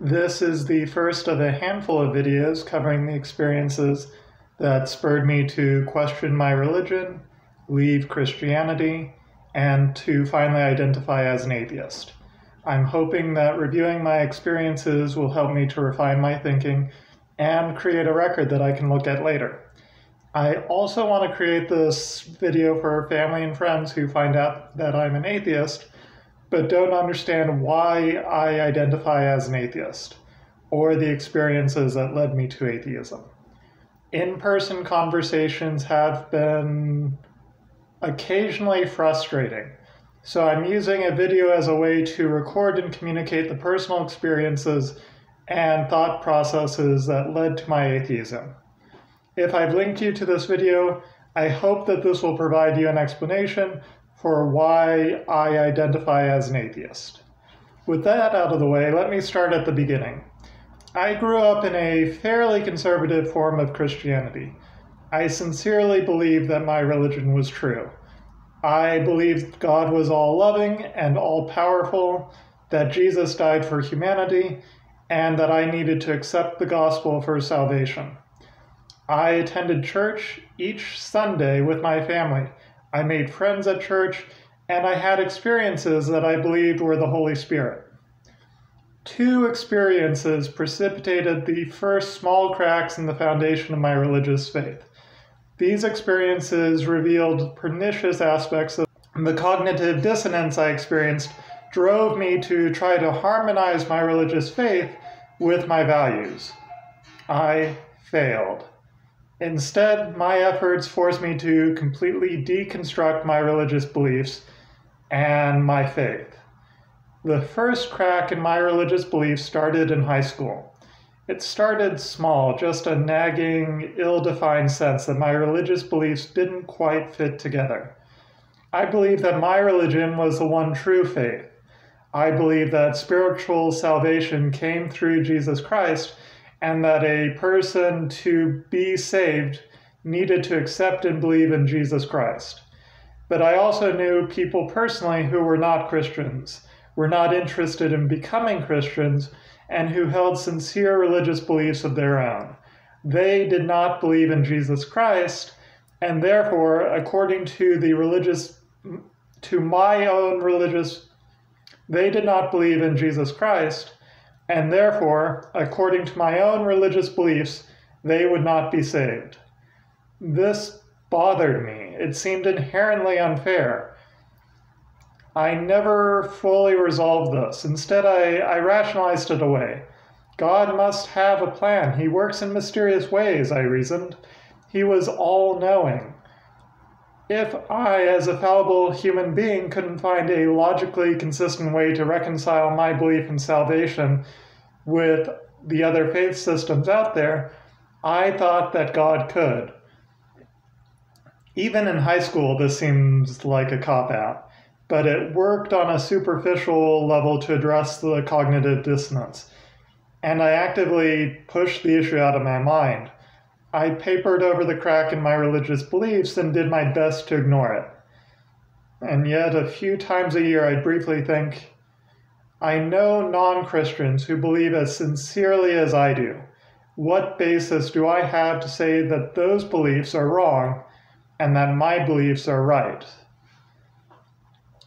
This is the first of a handful of videos covering the experiences that spurred me to question my religion, leave Christianity, and to finally identify as an atheist. I'm hoping that reviewing my experiences will help me to refine my thinking and create a record that I can look at later. I also want to create this video for family and friends who find out that I'm an atheist but don't understand why I identify as an atheist or the experiences that led me to atheism. In person conversations have been occasionally frustrating, so I'm using a video as a way to record and communicate the personal experiences and thought processes that led to my atheism. If I've linked you to this video, I hope that this will provide you an explanation for why I identify as an atheist. With that out of the way, let me start at the beginning. I grew up in a fairly conservative form of Christianity. I sincerely believed that my religion was true. I believed God was all loving and all powerful, that Jesus died for humanity, and that I needed to accept the gospel for salvation. I attended church each Sunday with my family I made friends at church, and I had experiences that I believed were the Holy Spirit. Two experiences precipitated the first small cracks in the foundation of my religious faith. These experiences revealed pernicious aspects of the cognitive dissonance I experienced drove me to try to harmonize my religious faith with my values. I failed. Instead, my efforts forced me to completely deconstruct my religious beliefs and my faith. The first crack in my religious beliefs started in high school. It started small, just a nagging, ill defined sense that my religious beliefs didn't quite fit together. I believed that my religion was the one true faith. I believed that spiritual salvation came through Jesus Christ and that a person to be saved needed to accept and believe in Jesus Christ. But I also knew people personally who were not Christians, were not interested in becoming Christians, and who held sincere religious beliefs of their own. They did not believe in Jesus Christ, and therefore, according to the religious, to my own religious, they did not believe in Jesus Christ, and therefore, according to my own religious beliefs, they would not be saved. This bothered me. It seemed inherently unfair. I never fully resolved this. Instead, I, I rationalized it away. God must have a plan. He works in mysterious ways, I reasoned. He was all knowing. If I, as a fallible human being, couldn't find a logically consistent way to reconcile my belief in salvation with the other faith systems out there, I thought that God could. Even in high school, this seems like a cop out, but it worked on a superficial level to address the cognitive dissonance. And I actively pushed the issue out of my mind. I papered over the crack in my religious beliefs and did my best to ignore it. And yet, a few times a year, I'd briefly think, I know non Christians who believe as sincerely as I do. What basis do I have to say that those beliefs are wrong and that my beliefs are right?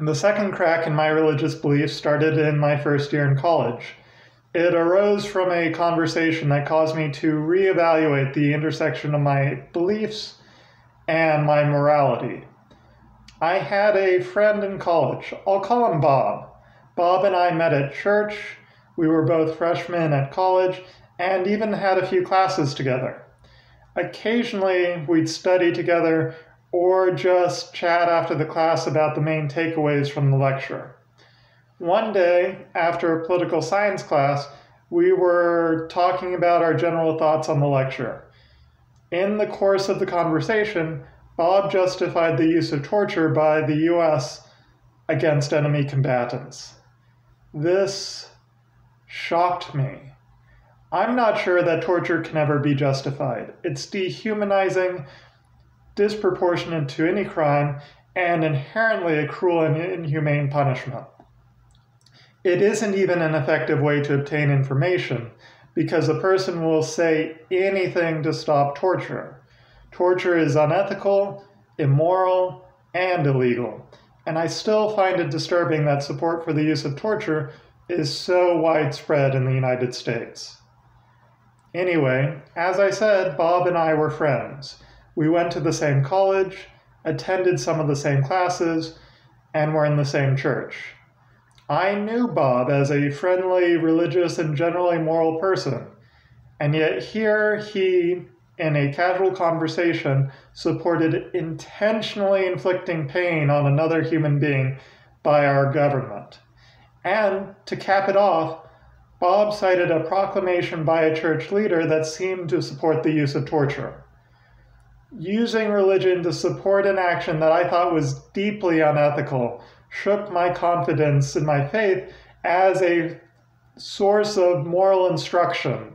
The second crack in my religious beliefs started in my first year in college. It arose from a conversation that caused me to reevaluate the intersection of my beliefs and my morality. I had a friend in college, I'll call him Bob. Bob and I met at church. We were both freshmen at college and even had a few classes together. Occasionally, we'd study together or just chat after the class about the main takeaways from the lecture. One day, after a political science class, we were talking about our general thoughts on the lecture. In the course of the conversation, Bob justified the use of torture by the US against enemy combatants. This shocked me. I'm not sure that torture can ever be justified. It's dehumanizing, disproportionate to any crime, and inherently a cruel and inhumane punishment. It isn't even an effective way to obtain information because a person will say anything to stop torture. Torture is unethical, immoral, and illegal. And I still find it disturbing that support for the use of torture is so widespread in the United States. Anyway, as I said, Bob and I were friends. We went to the same college, attended some of the same classes, and were in the same church. I knew Bob as a friendly, religious, and generally moral person, and yet here he, in a casual conversation, supported intentionally inflicting pain on another human being by our government. And to cap it off, Bob cited a proclamation by a church leader that seemed to support the use of torture. Using religion to support an action that I thought was deeply unethical shook my confidence in my faith as a source of moral instruction.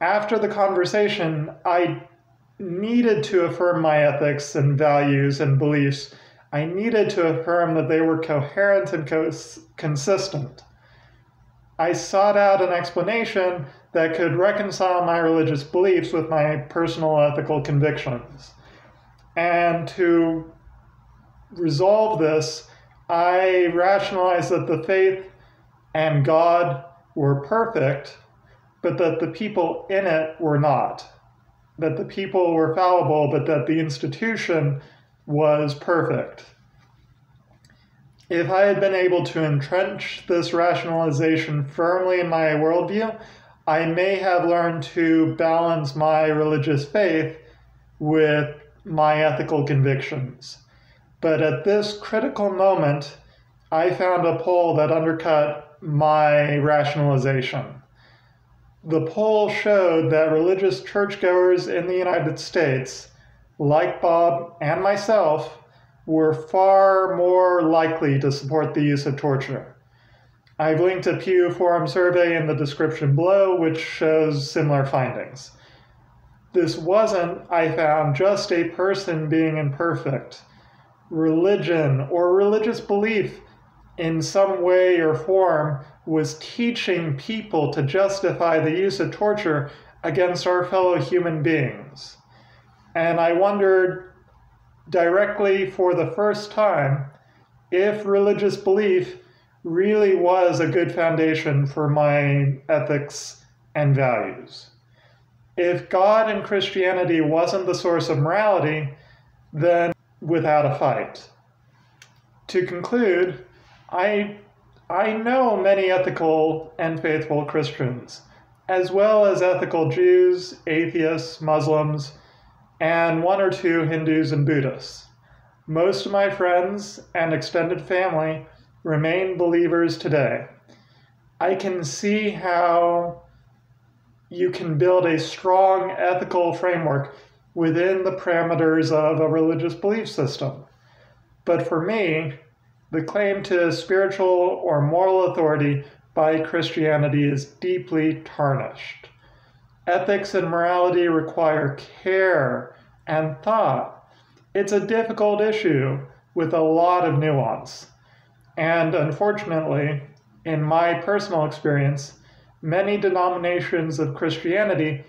After the conversation, I needed to affirm my ethics and values and beliefs I needed to affirm that they were coherent and co- consistent. I sought out an explanation that could reconcile my religious beliefs with my personal ethical convictions. And to resolve this, I rationalized that the faith and God were perfect, but that the people in it were not. That the people were fallible, but that the institution was perfect. If I had been able to entrench this rationalization firmly in my worldview, I may have learned to balance my religious faith with my ethical convictions. But at this critical moment, I found a poll that undercut my rationalization. The poll showed that religious churchgoers in the United States like Bob and myself, were far more likely to support the use of torture. I've linked a Pew Forum survey in the description below, which shows similar findings. This wasn't, I found, just a person being imperfect. Religion or religious belief in some way or form was teaching people to justify the use of torture against our fellow human beings. And I wondered directly for the first time if religious belief really was a good foundation for my ethics and values. If God and Christianity wasn't the source of morality, then without a fight. To conclude, I, I know many ethical and faithful Christians, as well as ethical Jews, atheists, Muslims, and one or two Hindus and Buddhists. Most of my friends and extended family remain believers today. I can see how you can build a strong ethical framework within the parameters of a religious belief system. But for me, the claim to spiritual or moral authority by Christianity is deeply tarnished. Ethics and morality require care and thought. It's a difficult issue with a lot of nuance. And unfortunately, in my personal experience, many denominations of Christianity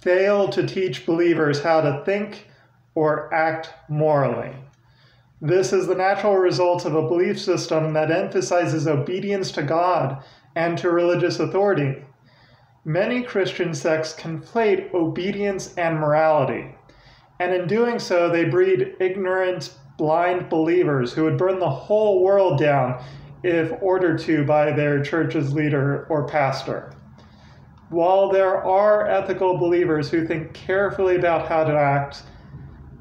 fail to teach believers how to think or act morally. This is the natural result of a belief system that emphasizes obedience to God and to religious authority Many Christian sects conflate obedience and morality, and in doing so, they breed ignorant, blind believers who would burn the whole world down if ordered to by their church's leader or pastor. While there are ethical believers who think carefully about how to act,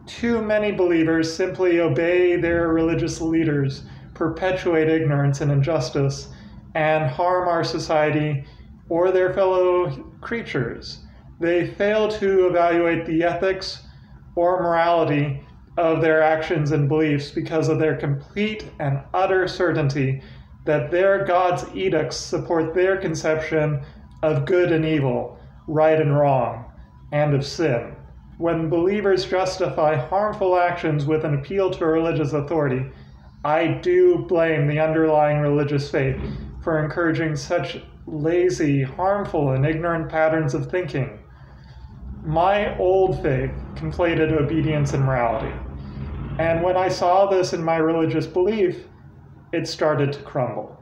too many believers simply obey their religious leaders, perpetuate ignorance and injustice, and harm our society or their fellow creatures. They fail to evaluate the ethics or morality of their actions and beliefs because of their complete and utter certainty that their God's edicts support their conception of good and evil, right and wrong, and of sin. When believers justify harmful actions with an appeal to religious authority, I do blame the underlying religious faith for encouraging such lazy, harmful, and ignorant patterns of thinking. My old faith conflated obedience and morality. And when I saw this in my religious belief, it started to crumble.